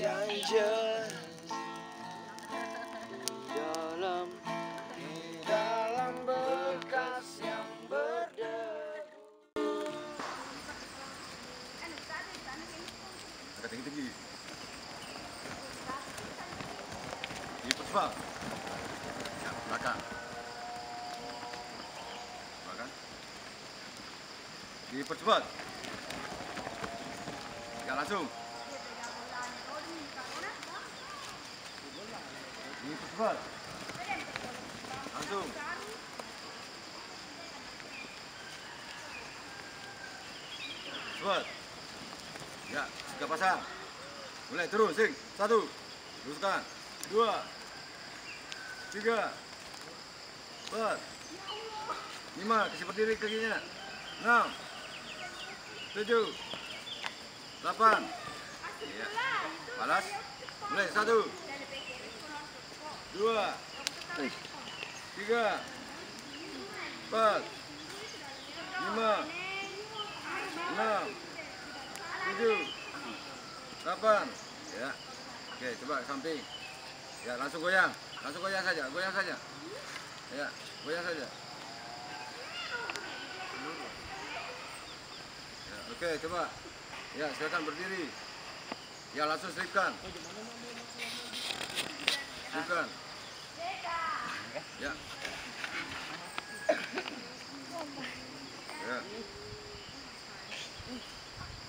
yang jelas dalam di dalam bekas yang berdebu. Agak tinggi-tinggi. Di cepat. Ya, belakang. Belakang. Dipercepat. Ya, langsung. Dipercepat. Langsung. Cepat. Ya, tiga pasang. Mulai turun, sing. Satu. Teruskan. Dua. Tiga. Empat. Lima. Kasih berdiri kakinya. Enam. Tujuh. Delapan. Ya. Balas. Mulai. Satu. Dua. Tiga. Empat. Lima. Enam tujuh, delapan, ya. Oke, coba samping. Ya, langsung goyang, langsung goyang saja, goyang saja. Ya, goyang saja. Ya, oke, coba. Ya, silakan berdiri. Ya, langsung selipkan. Selipkan. Ya. Ya.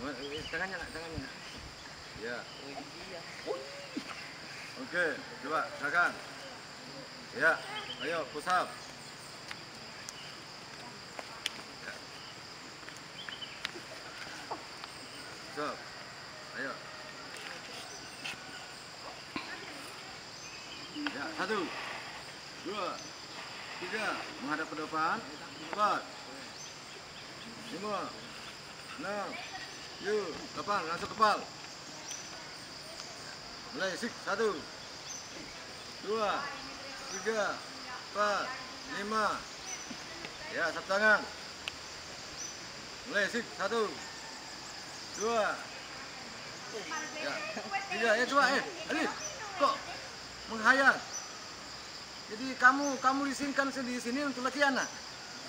Mau- eh, Tangannya nak, tangannya. Ya. Oke, coba silakan. Ya, ayo push. Ya. Up. Ayo. Ya, satu, dua, tiga, menghadap ke depan, empat, lima, enam, tujuh, delapan, langsung kepal. Mulai, sik, satu, dua, tiga, empat, lima. Ya, satu tangan. Mulai, sik, satu, dua, ya, tiga, ya coba, eh, Ali, kok menghayal? Jadi kamu kamu disingkan di sini untuk latihan, nah?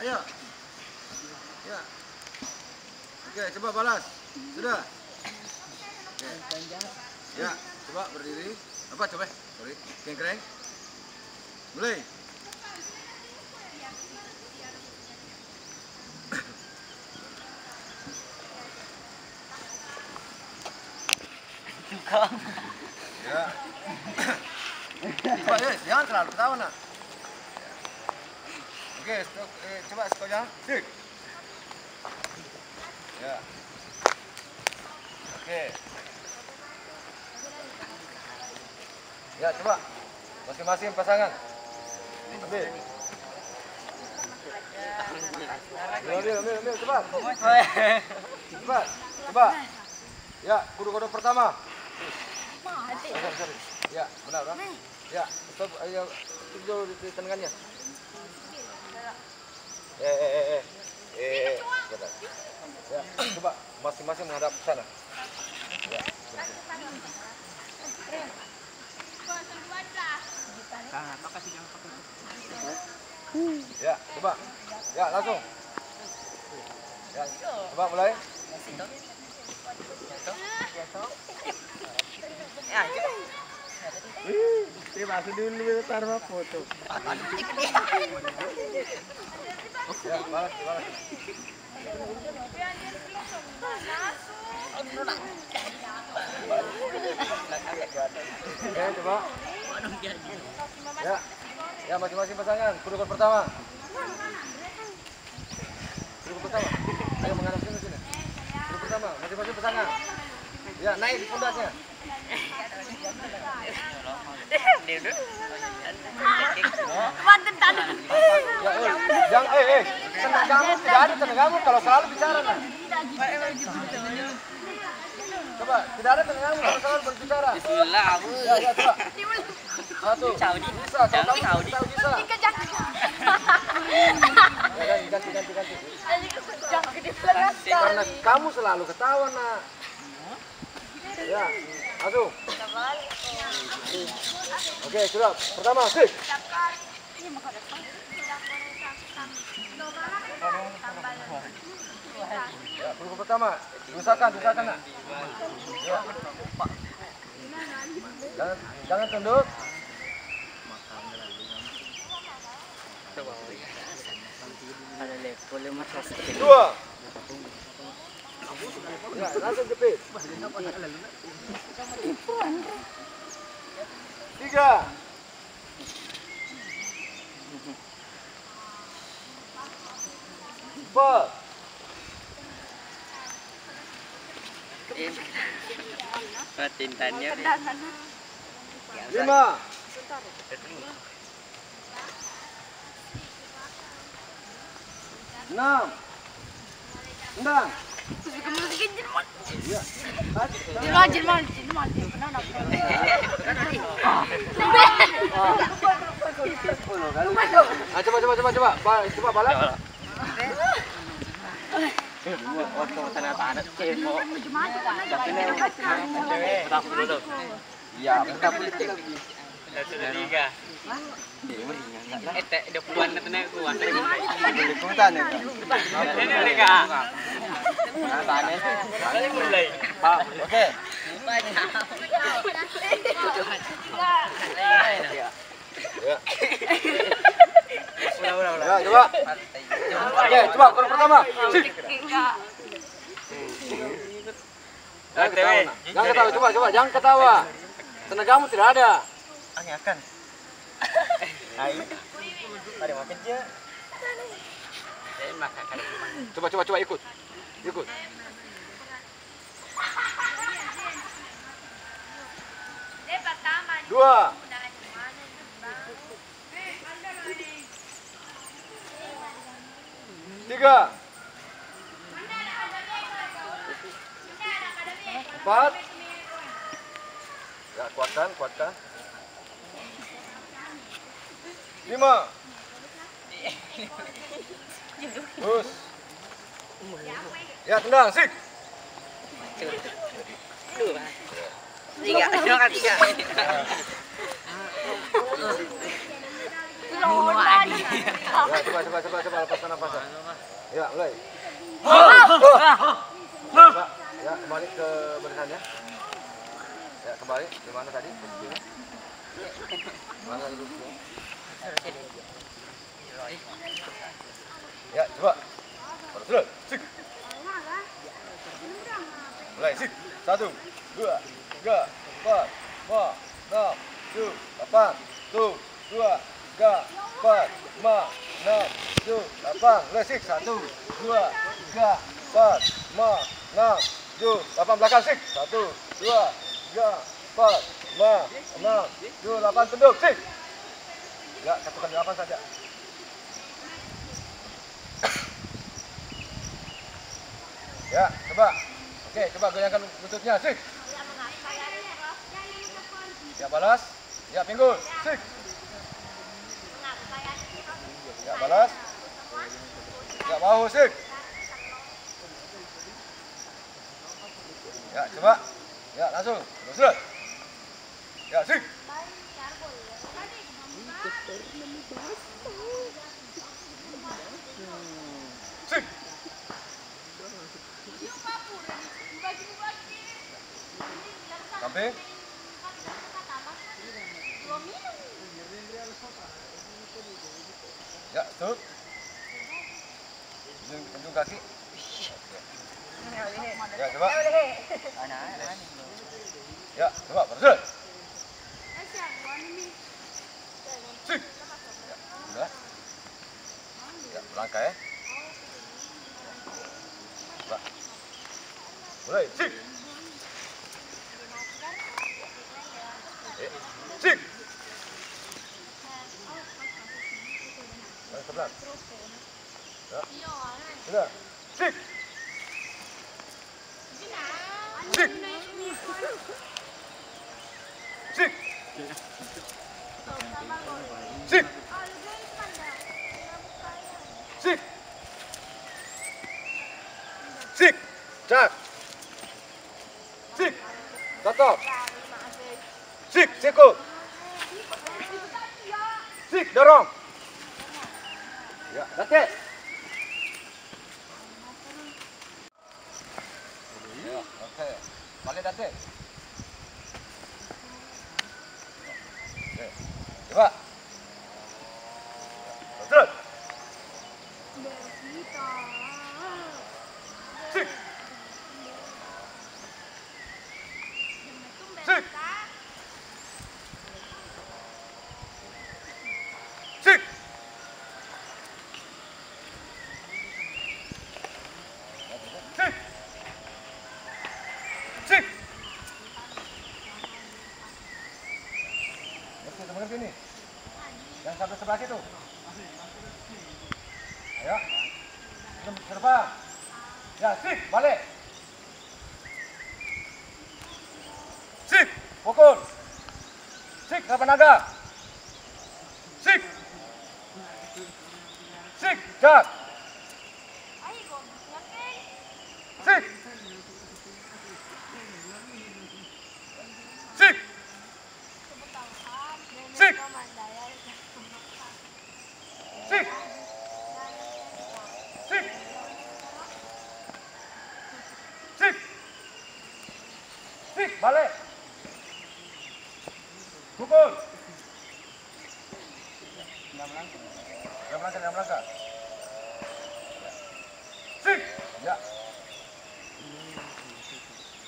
Ayo. Ya. Oke, coba balas. Sudah. Oke. Ya, coba berdiri. Apa coba? Sorry. Kengkreng. Mulai. Ya. Coba, eh, jangan terlalu ketawa nak. Oke, stop, eh, coba sekolah. Sik. Ya. Oke. Ya, coba. Masing-masing pasangan. Ambil. Ambil, ambil, ambil, ambil, cepat. Cepat. Coba. Ya, kudu-kudu pertama. Sorry, sorry. Ya, benar, benar. Ya, stop. Ayo, tunggu di tengahnya. Eh, eh, eh, eh. Eh. Ya, coba masing-masing menghadap ke sana. Ya. Ya, coba. Ya, langsung. Ya, coba mulai. Terima kasih dulu taruh foto. Ya, coba. Ya, ya masing-masing pasangan. Kudukan pertama. Kudukan pertama. Ayo menghadap sini sini. Kudukan pertama, masing-masing pasangan. Ya, naik di pundaknya. Mantan tanah. Ya, eh, jangan, eh, eh, tenagamu tidak ada tenagamu kalau selalu bicara nah. Coba, tidak ada tenagamu kalau selalu berbicara. Bismillah aku. Ya, ya, coba. Satu. Đi. Bisa, đi. tahu bisa. Ganti, ganti, ganti, Karena kamu selalu ketawa nak. Ya, Oke, sudah. Pertama, sik. Ya, pukul pertama. Usahakan, usahakan nak. Ya. Jangan, jangan tunduk. Dua. Ya, langsung jepit. Tiga. Empat. Lima. Enam. Enam. Ah, coba coba coba coba. Ba coba balas. Ya, kita politik lagi. Tiga. Eh, tenang. Boleh komentar ya. Ini mereka. Oke. Ya, coba. Oke, coba gol pertama. Jangan ketawa. Jangan ketawa, coba coba jangan ketawa. Tenagamu tidak ada. Angin akan. Hai. Coba coba coba ikut. Ikut. Dua. Tiga. Empat. Ya, kuatkan, kuatkan. Lima. Terus. Ya, tendang, sik. Tiga, tiga, tiga. Ya, coba coba coba coba lepaskan nafasnya. Ya, mulai. Coba, ya kembali ke barisannya. Ya, kembali. Di mana tadi posisinya? Mana duduknya? Ya, coba. Mulai, sik. Satu, dua, tiga, empat, lima, enam, tujuh, delapan, tujuh, dua, tiga, empat, lima, enam, tujuh, delapan. Mulai, sik. Satu, dua, tiga, empat, lima, enam, tujuh, delapan. Belakang, sik. Satu, dua, tiga, empat, lima, enam, tujuh, delapan. Tunduk, sik. Ya, satukan delapan saja. Ya, coba. Oke, coba goyangkan lututnya. Sik. Ya, balas. Ya, pinggul. Sik. Ya, balas. Ya, bahu. Sik. Ya, coba. Ya, langsung. Terus, terus. Ya, sik. Sik. Samping. Ya, stop. Ujung, kaki. Ya, coba. Ya, coba. Bergerak. Sik. Ya, udah. Ya, langkah ya. Coba. Mulai. Sik. Eh, Sik. Yang sebelah. Ya. Sudah. Sik. Sik. Sik. Sik. Sik. Sik. Cak. Sik. Stop. Sik, siku. Sik, dorong. Ya, date. Ya, oke. Balik date. Oke. Coba. Terus. Sik. Sik. Sik. Sik. Sik. Oke, teman sini. Yang satu sebelah situ. Ayo. Terbang. Ya, sik, balik. Sik, pukul. Sik, kapan naga? Sik. Sik, jak. Sik. Sik. Sik. Sik. Sik, balik. Pukul. Enam langkah. Enam langkah, enam langkah. Sik. Ya.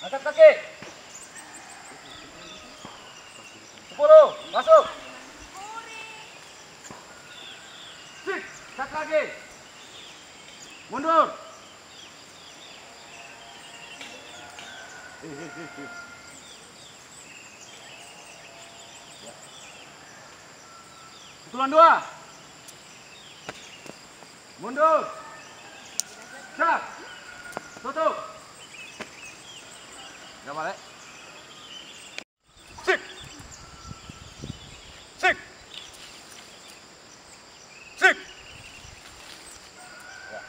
Angkat kaki. Sepuluh, masuk. Sik, cut lagi. Mundur. Eh, Pukulan dua. Mundur. Cut. Tutup. Ya balik. Sik. Sik. Sik. Ya.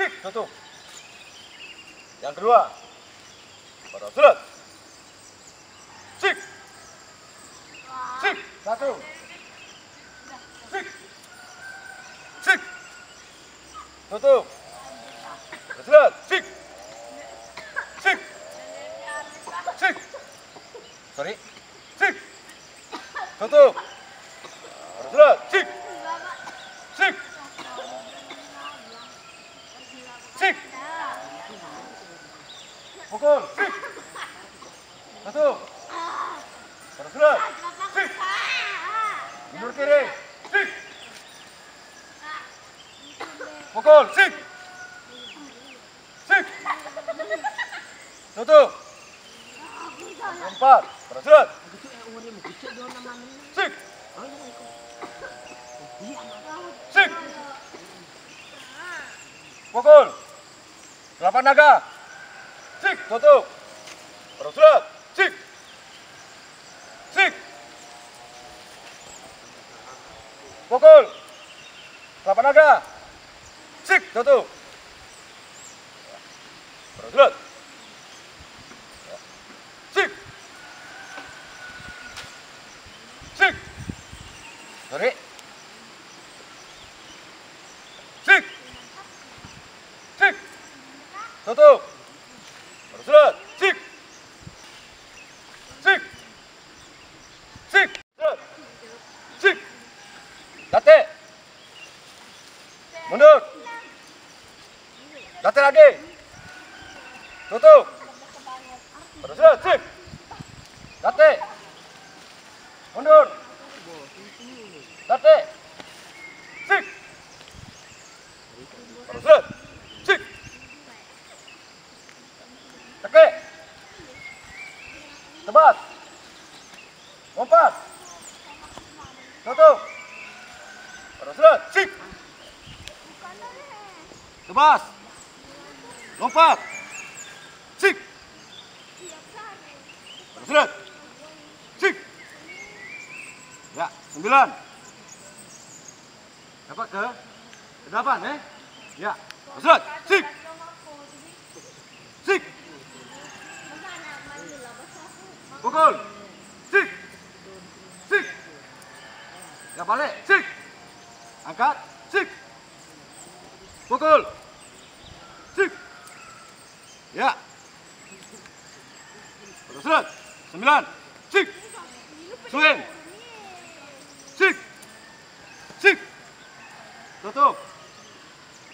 Sik, tutup. Yang kedua. Pada surat. Sik. Sik. Satu. Sik. Sik. Tutup. Surat. Sik. Sik. Sik. Sorry. Sik. Tutup. Surat. Sik. Sik. Sik. Pukul. Sik. Tutup. Surat. Sik. Mundur kiri. Sik. Pukul. Sik. Sik. Tutup. Empat. Surat. Sik. Sik. Pukul. Delapan naga. Sik. Tutup. Surat. Sik. Sik. Pukul. Delapan naga. Tutup. Pada surat. Sik. Sik. Sorry. Sik. Sik. Tutup. Surat. Sik. Sik. Sik. Surat. Sik. Date. Mundur. Date lagi. Tutup. Pada surat. Sik. Date. Mundur. Date. Sik. Pada surat. Sik. Tekek. Tebas. Lompat. Tutup. Pada surat. Sik. Tebas. Lompat. Sik. Surat. Sik. Ya, sembilan. Dapat ke? Delapan, eh? Ya. Surat. Sik. Sik. Pukul. Sik. Sik. Ya balik. Sik. Angkat. Sik. Pukul. Ya. Terus terus. Sembilan. Sik. Swing. Sik. Sik. Tutup.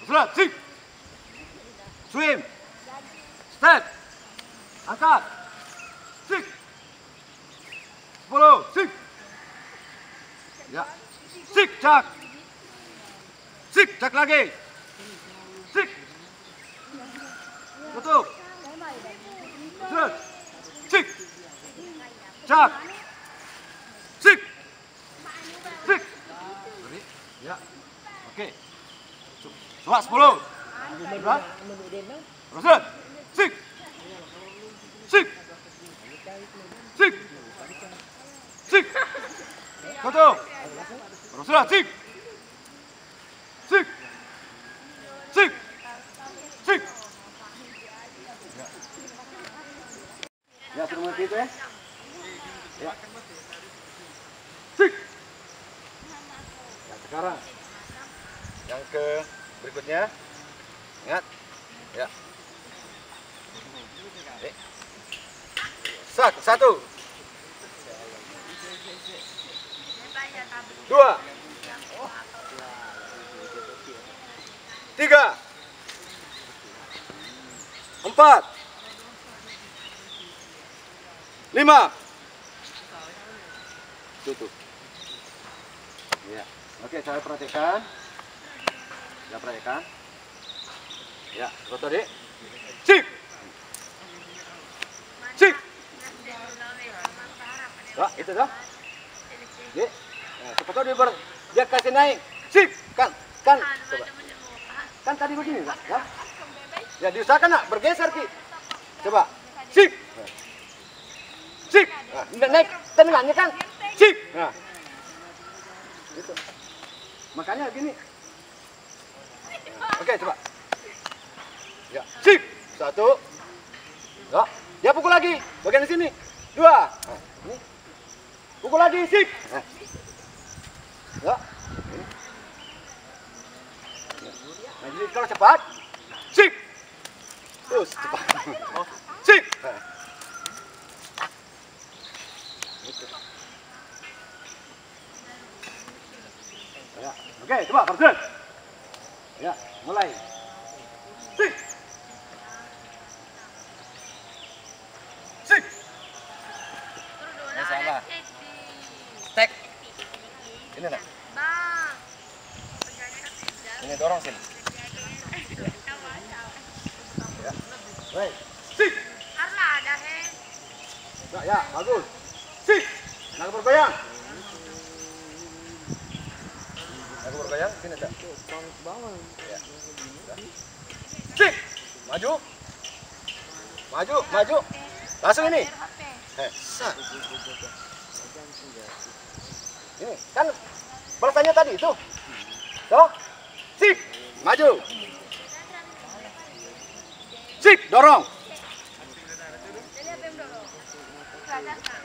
Terus sik. Swim. Step. Angkat. Sik. Sepuluh. Sik. Ya. Sik. Cak. Sik. Cak lagi. Sik. Tutup. Terus. Sik. Cak. Sik. Sik. Beri. Ya. Oke. Sepuluh. Suat. Terus. Sik. Sik. Sik. Sik. Tutup. Terus. Sik. Sik. Sik. Sik. Mengerti itu ya? Ya. Sik. Ya, sekarang yang ke berikutnya. Ingat. Ya. Sak, satu. Dua. Tiga. Empat. Lima. Tutup. Ya. Oke, saya perhatikan. Ya, perhatikan. Ya, foto deh. Cik. Cik. Wah, itu dah. Dek. Nah, foto dia ber dia kasih naik. Cik. Kan, kan. Coba. Kan tadi begini. Ya. Ya, diusahakan nak bergeser ki. Coba. Cik. Nah, naik tenaganya kan. Cik. Nah. Itu. Makanya gini. Oke, coba. Ya, cik. Satu. Ya, dia pukul lagi. Bagian sini. Dua. Nah, ini. Pukul lagi, cik. Nah. Ya. Ini. Nah, jadi kalau cepat, cik. Terus cepat. Oh, cik. Nah. Ya, oke, coba Parsen. Ya, mulai. Sik. Sik. Ya salah. Tek. Ini nak. Bang. Ini dorong sini. Ya. Baik. Sik. Karena ada he. Ya, ya, bagus. Sik. Nak bergoyang. Nak bergoyang sini tak. Ya. Sik. Maju. Maju, maju. Langsung ini. Eh. Ini kan balasannya tadi itu. Toh? Sik. Maju. Sik, dorong.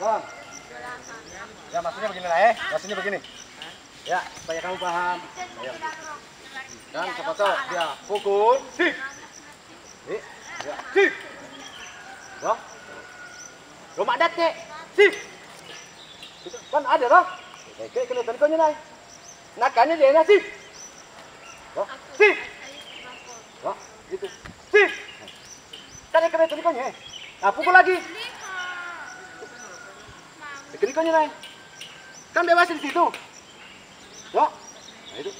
Bang. Ya maksudnya begini lah eh, maksudnya begini. Ya, supaya kamu paham. Ya. Dan siapa tahu dia pukul, sik. Sik. Ya, sik. Loh. Adat nek. Sik. Itu kan ada loh. Oke, kena teleponnya nih. Nakanya dia nasi. Loh, sik. Loh, gitu. Sik. Tadi kena teleponnya. Nah, pukul lagi. Ikan-ikannya naik. Kan bebas di situ. Yo. Nah itu.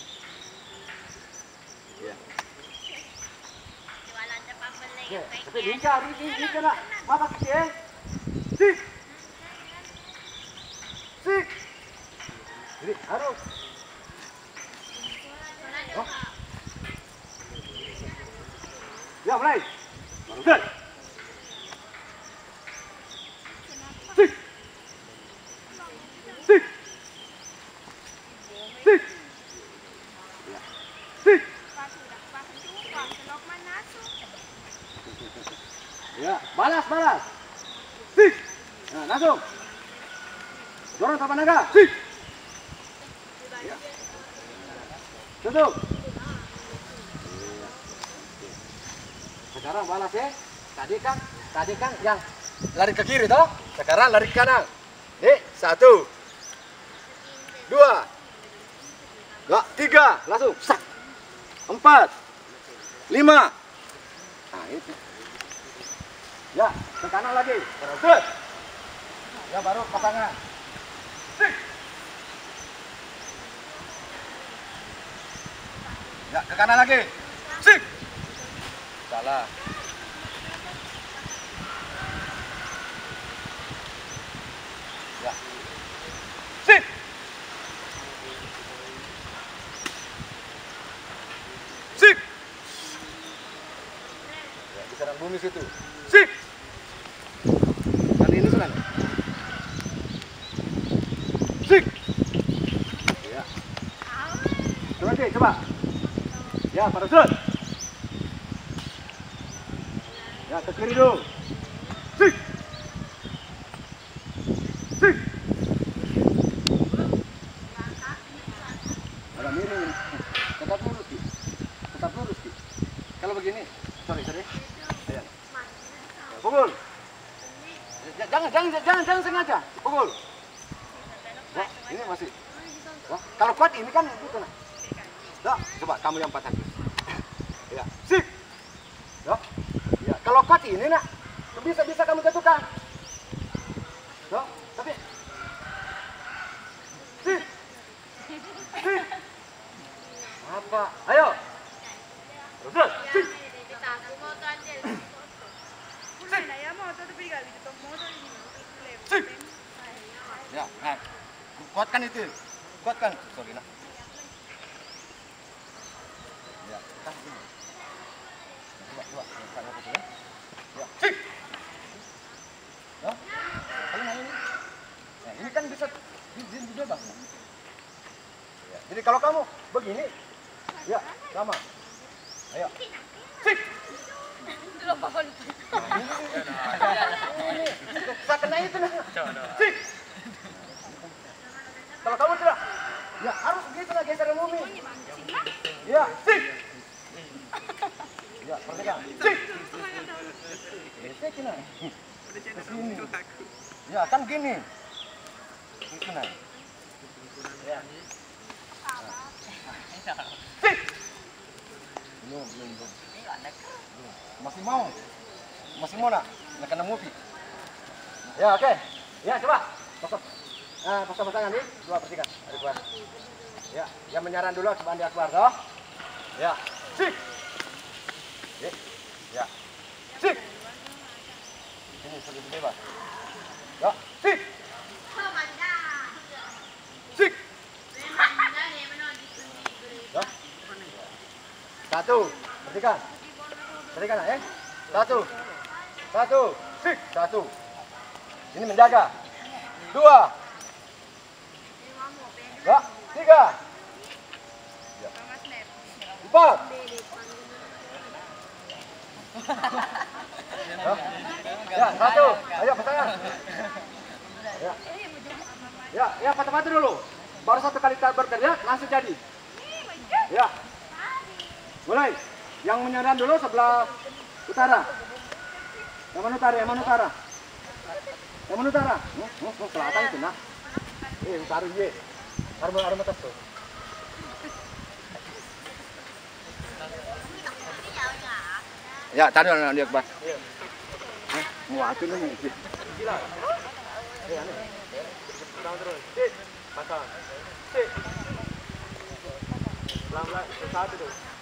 Ya. Ya, tapi lincah, ini ini kena. Mama kecil. eh. Sik. Sik. Jadi harus. Oh. Ya, mulai. Baru Sik. Sik. Sik. Ya. Sik. Ya, balas, balas. Sik. Nah, langsung. Dorong tanpa naga. Sik. Ya. Tutup. Sekarang balas ya. Tadi kan, tadi kan yang lari ke kiri toh. Sekarang lari ke kanan. Nih, satu. Dua. Tiga. Langsung. Sak. Empat. Lima. Itu. Ya, ke kanan lagi. Terus. Ya, baru pasangan. Sik. Ya, ke kanan lagi. Sik. Salah. Ya. Sik. Sik. Ya, kisaran bumi situ. Sik. Kali ini senang. Sik. Ya. Coba deh, coba. Ya, pada set. Ya, ke kiri dulu. Sik. Sik. Agak miring. Tetap lurus, Ki. Tetap lurus, Ki. Kalau begini, sorry, sorry. Ayo. Ya, pukul. Ya, Jangan, jangan, jangan, jangan sengaja. Pukul. Ya, ini masih. Ya, kalau kuat ini kan gitu nah. Ya, coba kamu yang empat kaki. Ya, sik. Ya. Ya, kalau kuat ini nak, bisa bisa kamu jatuhkan. Ya, tapi sik. Sik. Ayo. Ya, nah. Kuatkan itu. Kuatkan. Sorry, nak. Ya, tahan. Coba, coba. Ya. Ya. Ya. Ayo, ayo. Nah, ini kan bisa di- di-. Nak. Ya. Jadi kalau kamu begini, ya sama. Ayo. Sik. Saya kena itu nah. Sik. Kalau kamu tidak, ya harus begitu lah geser bumi. Ya, sik. Ya, perhatikan. Sik. Sik nah. Ke sini. Ya, kan gini. Nah. Ya. Sik. Belum, belum, belum. Masih mau? Masih mau nak? Nak kena movie? Ya oke. Ya coba. Pasang. Nah, pasang pasangan nih. Dua persikan. Ada keluar. Ya, yang menyaran dulu coba dia keluar toh. Ya. Sik. Ya. Ya. Sik. Ini sudah bebas. Ya. Ya. Satu. Perhatikan. Perhatikan eh. Satu. Satu. Sik. Satu. Ini menjaga. Dua. Ya. Tiga. Ya. Empat. Ya. ya, satu. Ayo pasangan. Ya. Ya, ya patah-patah dulu. Baru satu kali berteriak langsung jadi. Ya. Mulai. Yang menyerang dulu sebelah utara. Yang mana utara? Yang mana utara? Yang mana utara? Hmm, hmm, hmm, selatan itu nak. Eh, utara ye. Harus harus atas tuh. Ya, tadi orang dia bas. Eh, mau atu nih. Gila. Eh, aneh. Pelan terus. Sit. Pasang. Sit. Pelan-pelan. Satu tuh.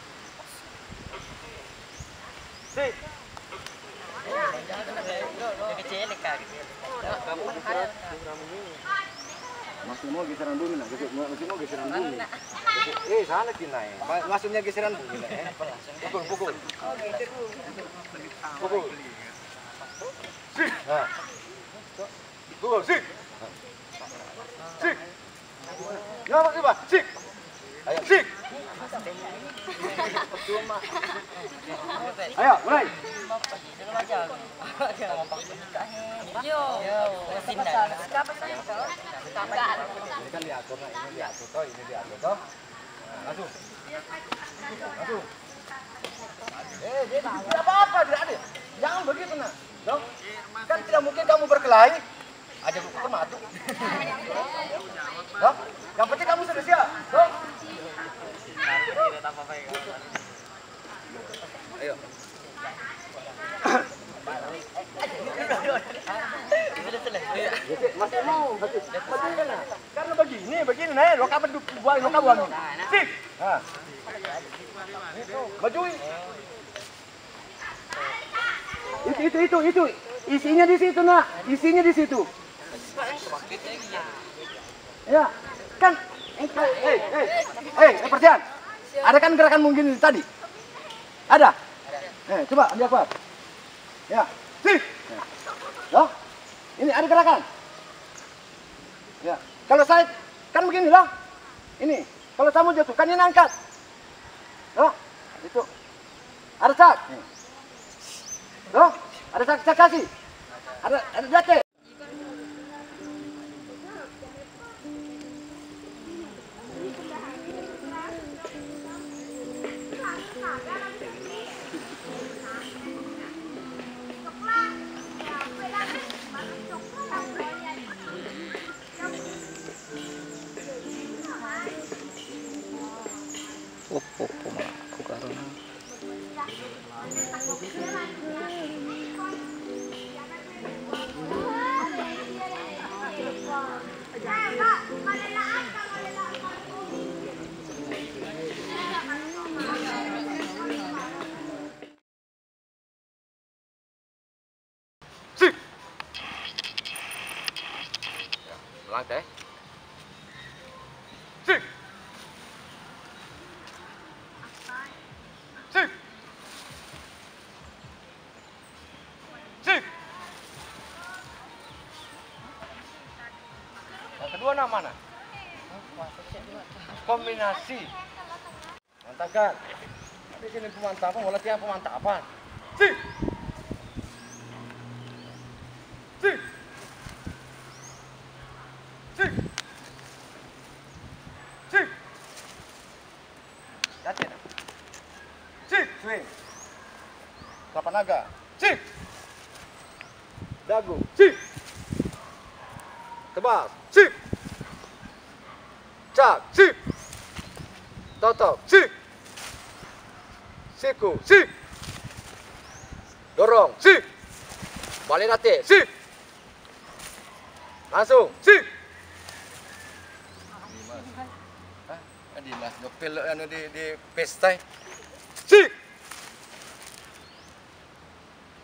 Masih mau geseran bumi Geser- masih mau geseran bumi. Eh sana kina ya, Ma- maksudnya geseran bumi nak. eh. Pukul, pukul. Pukul. Sik. Nah. Pukul, sik. Sik. Ya, Pak, sik. Ayo, sik. Ayo, mulai. Ini kan diatur, nah ini diatur toh, ini diatur toh. Nah, langsung. Langsung. Eh, dia tidak apa-apa, tidak ada. Jangan begitu, nak. Dong. Kan tidak mungkin kamu berkelahi. Aja buku ke matu. Dong. Yang penting kamu sudah siap. Dong. Ayo. Masih mau, masih, masih nah. Karena begini, begini, nih, lo kapan buang, lo kapan buang. Sip. Nah. Maju. Itu, itu, itu, itu. Isinya di situ, nak. Isinya di situ. Ya, kan. Eh, eh, eh, eh, perhatian. Ada kan gerakan mungkin tadi? Ada? Eh, coba ambil apa? Ya, sip. Loh, ini ada gerakan. Ya, kalau saya kan begini loh. Ini, kalau kamu jatuh kan ini angkat. Loh, itu. Ada cak. Loh, ada cak, cak kasih. Ada, ada jate. Sip. Yang kedua nama mana? Kombinasi. Mantapkan. Di sini pemantapan, latihan pemantapan. Sip. Sip. Sip. Sip. That's it. Sip. Swing. Kelapa naga. Sip. Dagu. Sip. Tebas. Sip. Cak. Sip. Totok. Sip. Siku. Sip. Dorong. Sip. Balik nanti. Sip. Langsung. Hah? Dimas, nyopil anu di di pesta. Sip.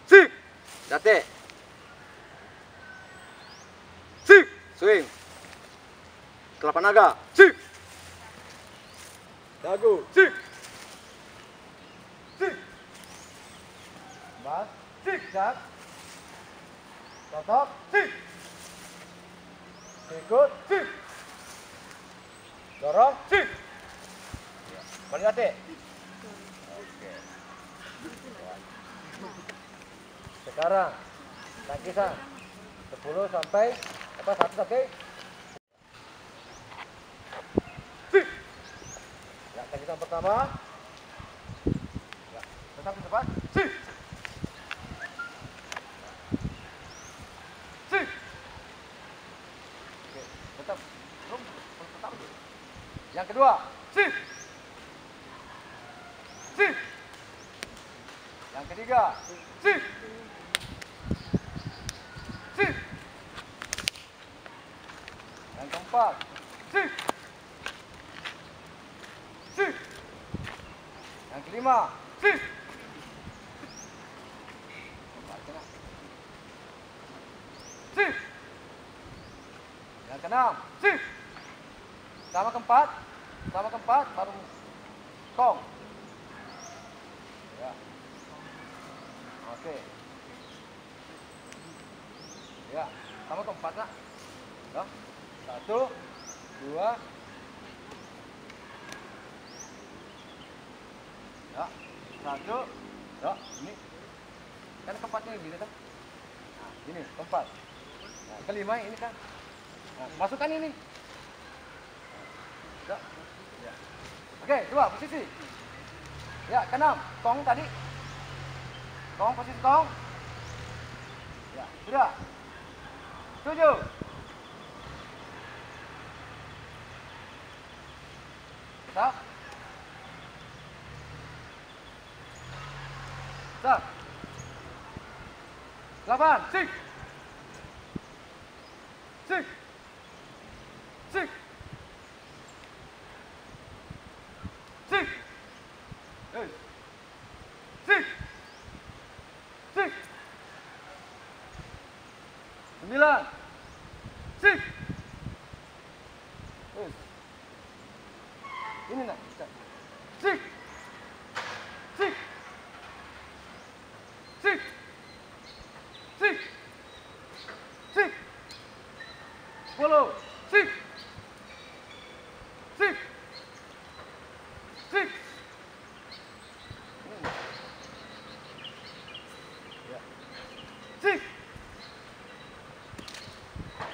Sip. Date. Sip. Swing. Kelapa naga. Sip. Dagu. Sip. Sip. Bas. Sip. Cak. Totok. Sip. Ikut. Sip. Dorong. Sip. Balik hati. Oke. Sekarang tangkisan 10 sampai apa satu sampai Sip. Ya, tangkisan pertama. Ya, tetap di depan. Sip. Sip. Oke, tetap belum belum tetap. Yang kedua, sip. Sip. Yang ketiga, sip. Sip. Yang keempat, sip. Sip. Yang kelima, sip. Sip. Yang keenam, sip. Sama keempat, sama keempat baru kong. Ya. Oke. Ya, sama keempat nak. Ya. Satu, dua, Ya. Satu. Ya, ini. Kan keempatnya gini kan? Nah, ini keempat. Nah, kelima ini kan. Nah, masukkan ini. Ya. Oke, dua posisi. Ya, keenam. Kong tadi. Kong posisi kong. Ya, sudah. Tujuh. Stop. Stop. Delapan. Sik. Sik. Sik. Hey. Sik. Sik. Sembilan. Sik. Hey. Ini nak. Sik. Sik. Sik. Sik. Sik. Sepuluh. Sik. Sik. Sik. Hmm. Ya. Sik.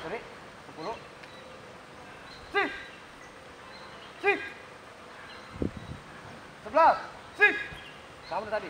Sorry. Sepuluh. Sik. Sik. Sebelas. Sik. Sama tadi.